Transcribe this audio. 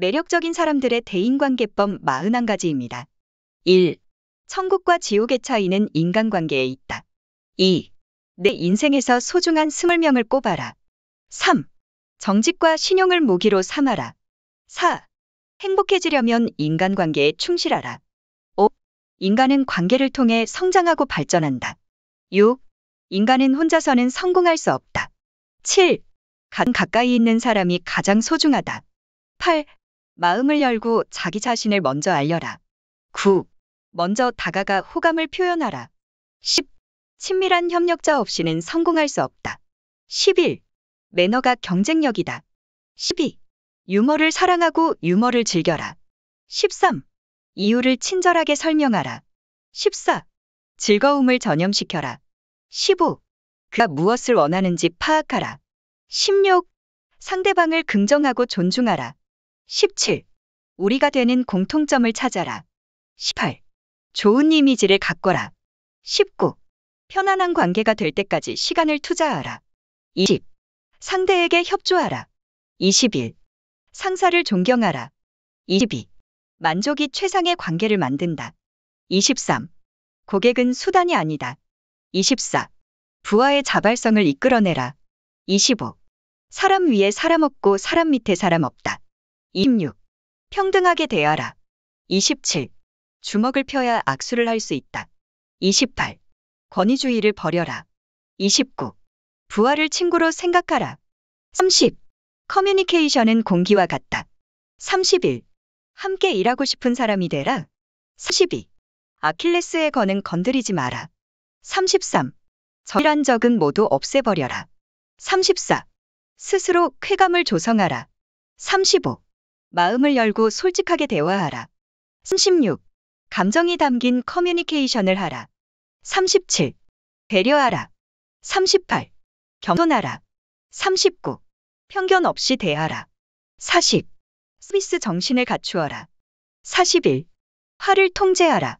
매력적인 사람들의 대인관계법 41가지입니다. 1. 천국과 지옥의 차이는 인간관계에 있다. 2. 내 인생에서 소중한 20명을 꼽아라. 3. 정직과 신용을 무기로 삼아라. 4. 행복해지려면 인간관계에 충실하라. 5. 인간은 관계를 통해 성장하고 발전한다. 6. 인간은 혼자서는 성공할 수 없다. 7. 가장 가까이 있는 사람이 가장 소중하다. 8. 마음을 열고 자기 자신을 먼저 알려라. 9. 먼저 다가가 호감을 표현하라. 10. 친밀한 협력자 없이는 성공할 수 없다. 11. 매너가 경쟁력이다. 12. 유머를 사랑하고 유머를 즐겨라. 13. 이유를 친절하게 설명하라. 14. 즐거움을 전염시켜라. 15. 그가 무엇을 원하는지 파악하라. 16. 상대방을 긍정하고 존중하라. 17. 우리가 되는 공통점을 찾아라. 18. 좋은 이미지를 가꿔라. 19. 편안한 관계가 될 때까지 시간을 투자하라. 20. 상대에게 협조하라. 21. 상사를 존경하라. 22. 만족이 최상의 관계를 만든다. 23. 고객은 수단이 아니다. 24. 부하의 자발성을 이끌어내라. 25. 사람 위에 사람 없고 사람 밑에 사람 없다. 26. 평등하게 대하라. 27. 주먹을 펴야 악수를 할 수 있다. 28. 권위주의를 버려라. 29. 부하를 친구로 생각하라. 30. 커뮤니케이션은 공기와 같다. 31. 함께 일하고 싶은 사람이 되라. 32. 아킬레스의 건은 건드리지 마라. 33. 저일한 적은 모두 없애버려라. 34. 스스로 쾌감을 조성하라. 35. 마음을 열고 솔직하게 대화하라. 36. 감정이 담긴 커뮤니케이션을 하라. 37. 배려하라. 38. 겸손하라. 39. 편견 없이 대하라. 40. 서비스 정신을 갖추어라. 41. 화를 통제하라.